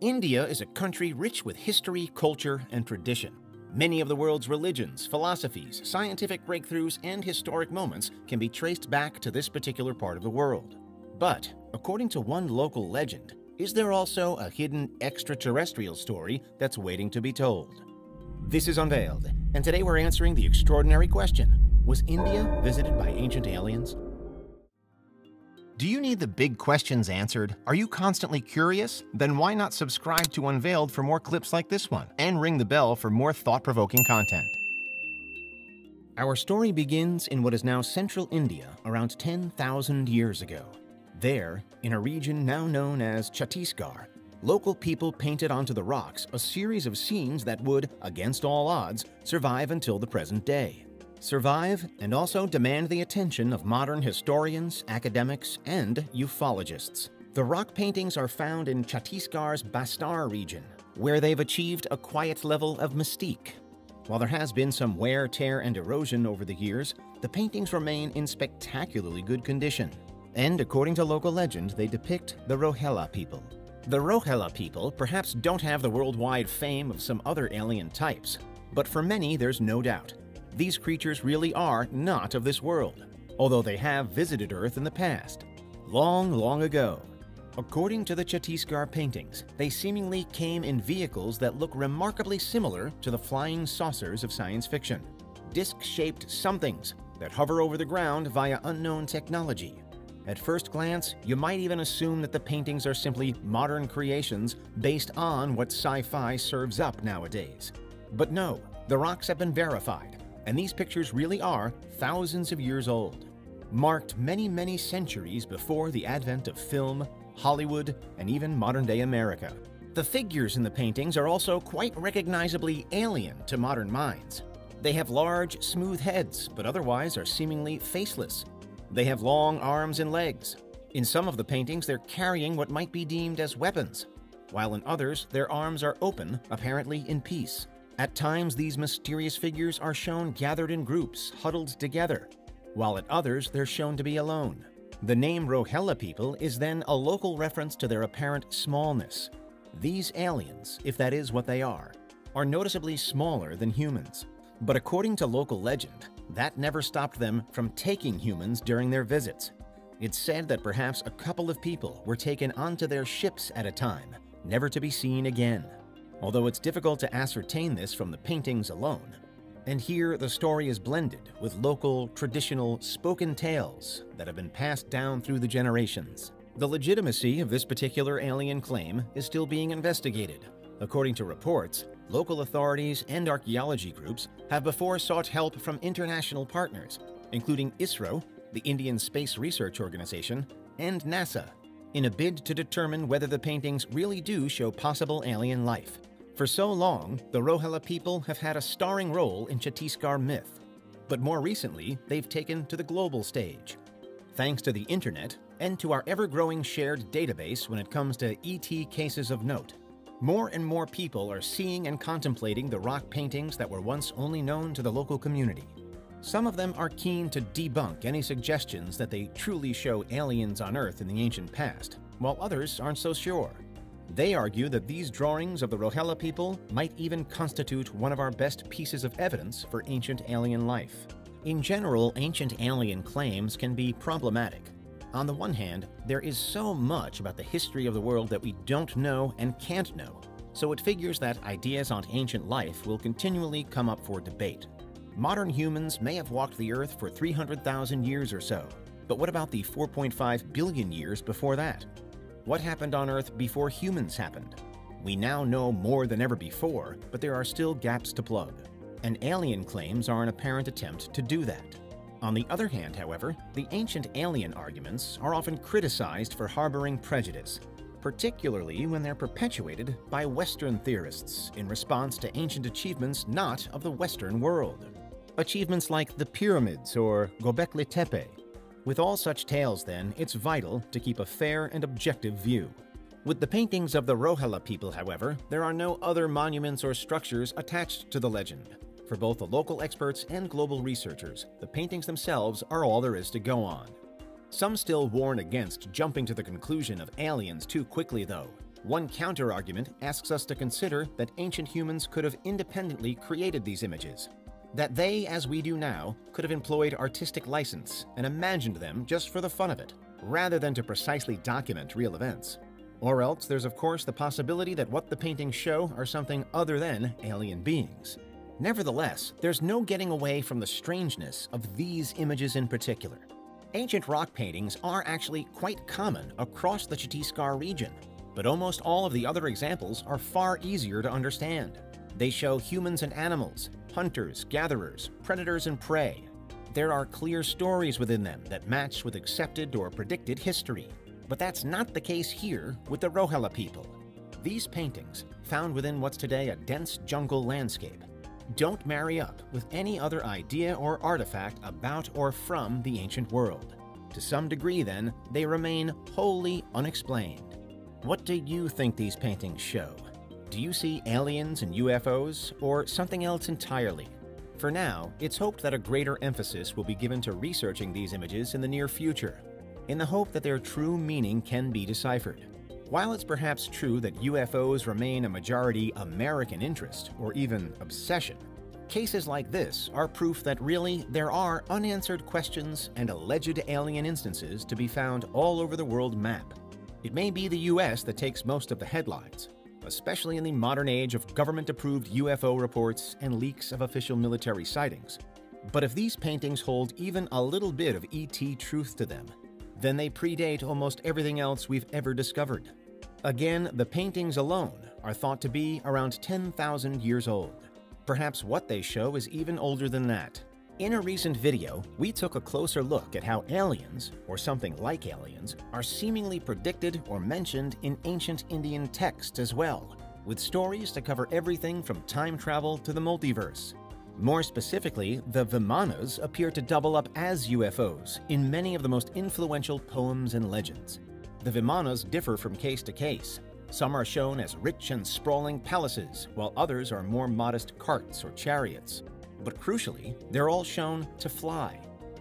India is a country rich with history, culture, and tradition. Many of the world's religions, philosophies, scientific breakthroughs, and historic moments can be traced back to this particular part of the world. But, according to one local legend, is there also a hidden extraterrestrial story that's waiting to be told? This is Unveiled, and today we're answering the extraordinary question Was India visited by ancient aliens? Do you need the big questions answered? Are you constantly curious? Then why not subscribe to Unveiled for more clips like this one and ring the bell for more thought provoking content? Our story begins in what is now central India around 10,000 years ago. There, in a region now known as Chhattisgarh, local people painted onto the rocks a series of scenes that would, against all odds, survive until the present day survive, and also demand the attention of modern historians, academics, and ufologists. The rock paintings are found in Chhattisgarh's Bastar region, where they've achieved a quiet level of mystique. While there has been some wear, tear, and erosion over the years, the paintings remain in spectacularly good condition. And according to local legend, they depict the Rohela people. The Rohela people perhaps don't have the worldwide fame of some other alien types, but for many there's no doubt these creatures really are not of this world, although they have visited Earth in the past, long, long ago. According to the Chhattisgarh paintings, they seemingly came in vehicles that look remarkably similar to the flying saucers of science fiction. Disc-shaped somethings that hover over the ground via unknown technology. At first glance, you might even assume that the paintings are simply modern creations based on what sci-fi serves up nowadays. But no, the rocks have been verified, and these pictures really are thousands of years old, marked many, many centuries before the advent of film, Hollywood, and even modern-day America. The figures in the paintings are also quite recognizably alien to modern minds. They have large, smooth heads, but otherwise are seemingly faceless. They have long arms and legs. In some of the paintings, they're carrying what might be deemed as weapons, while in others, their arms are open, apparently in peace. At times, these mysterious figures are shown gathered in groups, huddled together, while at others they're shown to be alone. The name Rohela people is then a local reference to their apparent smallness. These aliens, if that is what they are, are noticeably smaller than humans. But according to local legend, that never stopped them from taking humans during their visits. It's said that perhaps a couple of people were taken onto their ships at a time, never to be seen again although it's difficult to ascertain this from the paintings alone. And here, the story is blended with local, traditional, spoken tales that have been passed down through the generations. The legitimacy of this particular alien claim is still being investigated. According to reports, local authorities and archaeology groups have before sought help from international partners, including ISRO, the Indian Space Research Organization, and NASA, in a bid to determine whether the paintings really do show possible alien life. For so long, the Rohela people have had a starring role in Chhattisgarh myth, but more recently, they've taken to the global stage. Thanks to the internet and to our ever-growing shared database when it comes to ET cases of note, more and more people are seeing and contemplating the rock paintings that were once only known to the local community. Some of them are keen to debunk any suggestions that they truly show aliens on Earth in the ancient past, while others aren't so sure. They argue that these drawings of the Rohela people might even constitute one of our best pieces of evidence for ancient alien life. In general, ancient alien claims can be problematic. On the one hand, there is so much about the history of the world that we don't know and can't know, so it figures that ideas on ancient life will continually come up for debate. Modern humans may have walked the Earth for 300,000 years or so, but what about the 4.5 billion years before that? What happened on Earth before humans happened? We now know more than ever before, but there are still gaps to plug. And alien claims are an apparent attempt to do that. On the other hand, however, the ancient alien arguments are often criticized for harboring prejudice, particularly when they're perpetuated by Western theorists in response to ancient achievements not of the Western world. Achievements like the pyramids or Gobekli Tepe with all such tales, then, it's vital to keep a fair and objective view. With the paintings of the Rohela people, however, there are no other monuments or structures attached to the legend. For both the local experts and global researchers, the paintings themselves are all there is to go on. Some still warn against jumping to the conclusion of aliens too quickly, though. One counterargument asks us to consider that ancient humans could have independently created these images. That they, as we do now, could have employed artistic license and imagined them just for the fun of it, rather than to precisely document real events. Or else there's of course the possibility that what the paintings show are something other than alien beings. Nevertheless, there's no getting away from the strangeness of these images in particular. Ancient rock paintings are actually quite common across the Chhattisgarh region, but almost all of the other examples are far easier to understand. They show humans and animals, hunters, gatherers, predators and prey. There are clear stories within them that match with accepted or predicted history. But that's not the case here with the Rohela people. These paintings, found within what's today a dense jungle landscape, don't marry up with any other idea or artifact about or from the ancient world. To some degree, then, they remain wholly unexplained. What do you think these paintings show? Do you see aliens and UFOs, or something else entirely? For now, it's hoped that a greater emphasis will be given to researching these images in the near future, in the hope that their true meaning can be deciphered. While it's perhaps true that UFOs remain a majority American interest, or even obsession, cases like this are proof that really there are unanswered questions and alleged alien instances to be found all over the world map. It may be the US that takes most of the headlines, especially in the modern age of government-approved UFO reports and leaks of official military sightings. But if these paintings hold even a little bit of ET truth to them, then they predate almost everything else we've ever discovered. Again, the paintings alone are thought to be around 10,000 years old. Perhaps what they show is even older than that. In a recent video, we took a closer look at how aliens, or something like aliens, are seemingly predicted or mentioned in ancient Indian texts as well, with stories to cover everything from time travel to the multiverse. More specifically, the Vimanas appear to double up as UFOs in many of the most influential poems and legends. The Vimanas differ from case to case. Some are shown as rich and sprawling palaces, while others are more modest carts or chariots. But crucially, they're all shown to fly.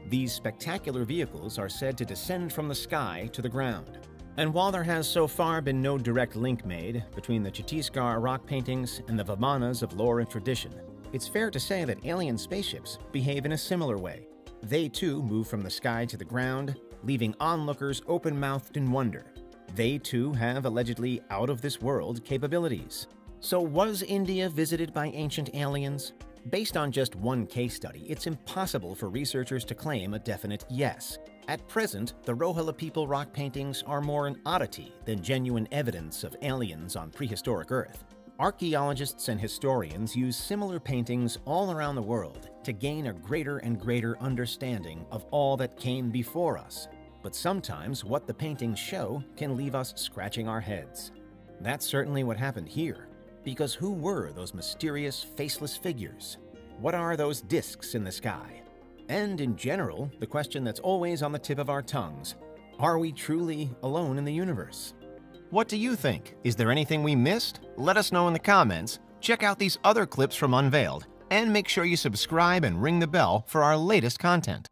These spectacular vehicles are said to descend from the sky to the ground. And while there has so far been no direct link made between the Chhattisgarh rock paintings and the Vimanas of lore and tradition, it's fair to say that alien spaceships behave in a similar way. They too move from the sky to the ground, leaving onlookers open-mouthed in wonder. They too have allegedly out-of-this-world capabilities. So was India visited by ancient aliens? Based on just one case study, it's impossible for researchers to claim a definite yes. At present, the Rohela people rock paintings are more an oddity than genuine evidence of aliens on prehistoric Earth. Archaeologists and historians use similar paintings all around the world to gain a greater and greater understanding of all that came before us. But sometimes what the paintings show can leave us scratching our heads. That's certainly what happened here. Because who were those mysterious, faceless figures? What are those discs in the sky? And in general, the question that's always on the tip of our tongues are we truly alone in the universe? What do you think? Is there anything we missed? Let us know in the comments. Check out these other clips from Unveiled, and make sure you subscribe and ring the bell for our latest content.